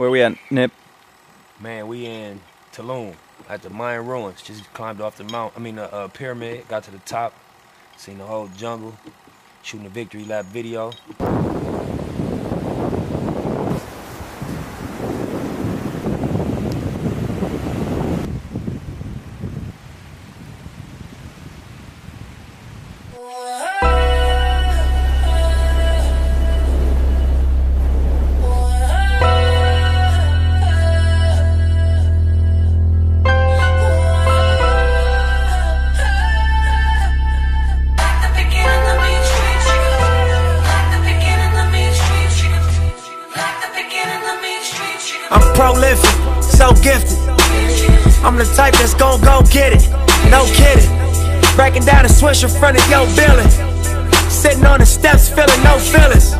Where we at, Nip? Man, we in Tulum at the Mayan ruins. Just climbed off the mount. I mean, the uh, pyramid. Got to the top. Seen the whole jungle. Shooting a victory lap video. Prolific, so gifted. I'm the type that's gon' go get it, no kidding. Breaking down a switch in front of your building. Sitting on the steps, feeling no feelings.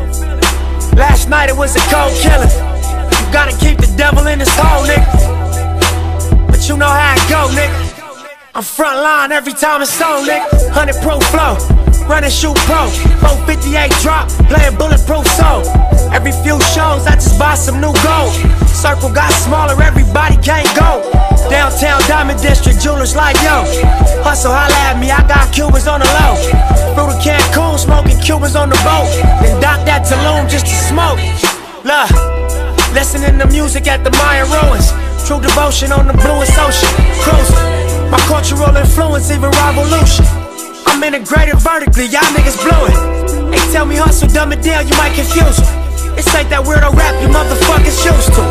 Last night it was a cold killing. You gotta keep the devil in his hole, nigga. But you know how it go, nigga. I'm front line every time it's on, nigga. 100 proof flow, running shoot pro. 458 drop, playing bulletproof soul. Every few shows, I just buy some new gold. Circle got smaller, everybody can't go. Downtown Diamond District, jewelers like yo. Hustle, holla at me, I got Cubans on the low. Through the Cancun, smoking Cubans on the boat. Then dock that Tulum just to smoke. Look, listening to music at the Mayan ruins. True devotion on the bluest ocean. Cruising. My cultural influence, even revolution. I'm integrated vertically, y'all niggas blew it. They tell me hustle, dumb it down, you might confuse them. This like that weirdo rap you motherfuckers used to.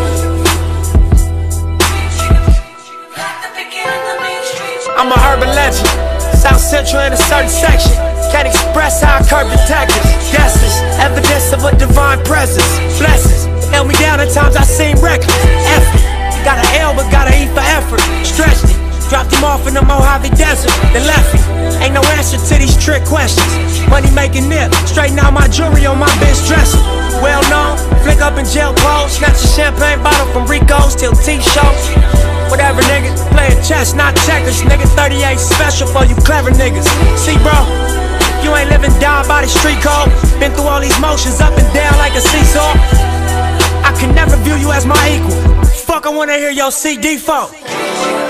I'm a urban legend, South Central in a certain section. Can't express how I curb the detectives. Guesses, evidence of a divine presence. Blessings, held me down at times I seem reckless. Effort, got an L but got an E for effort. Stretched it, dropped him off in the Mojave Desert, then left him. Ain't no answer to these trick questions. Money making nip, straighten out my jewelry on my bitch dresser. Well known, flick up in jail clothes, snatch a champagne bottle from Rico's till T-shows. Whatever, nigga, playing chess, not checkers. Nigga, 38 special for you clever niggas. See, bro, you ain't living down by the street code. Been through all these motions up and down like a seesaw. I can never view you as my equal. Fuck, I wanna hear your CD phone.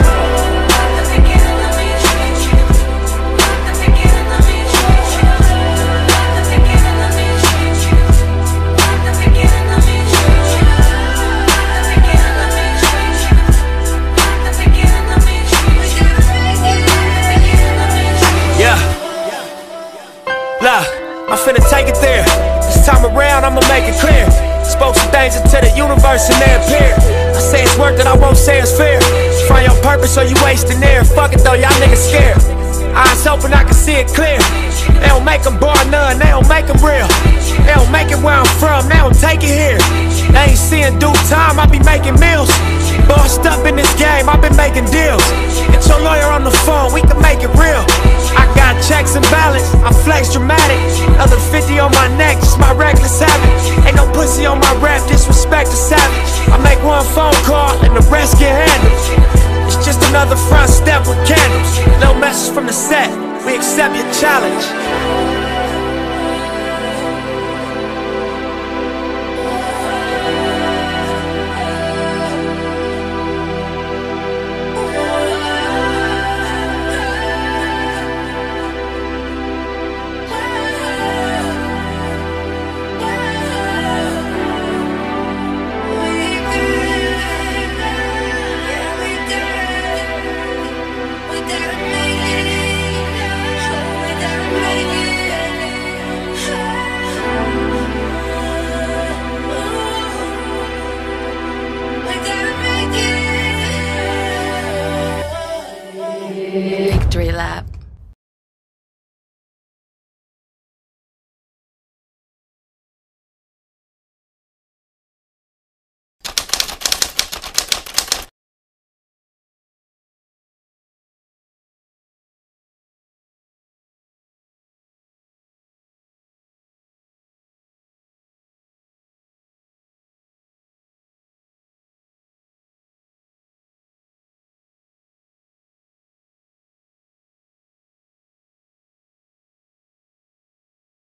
Take it there. This time around, I'ma make it clear. Spoke some things into the universe and they appear. I say it's worth it, I won't say it's fair. Find your purpose or you wasting air. Fuck it though, y'all niggas scared. Eyes open, I can see it clear. They don't make them bar none, they don't make them real. They don't make it where I'm from, they don't take it here. They ain't seeing due time, I be making meals. Bossed up in this game, I've been making deals. Get your lawyer on the phone, we can make it real. I got checks and balance, I flex dramatic. Other 50 on my neck, just my reckless habit. Ain't no pussy on my rap, disrespect the savage. I make one phone call and the rest get handled. It's just another front step with candles. No message from the set, we accept your challenge. Victory lap.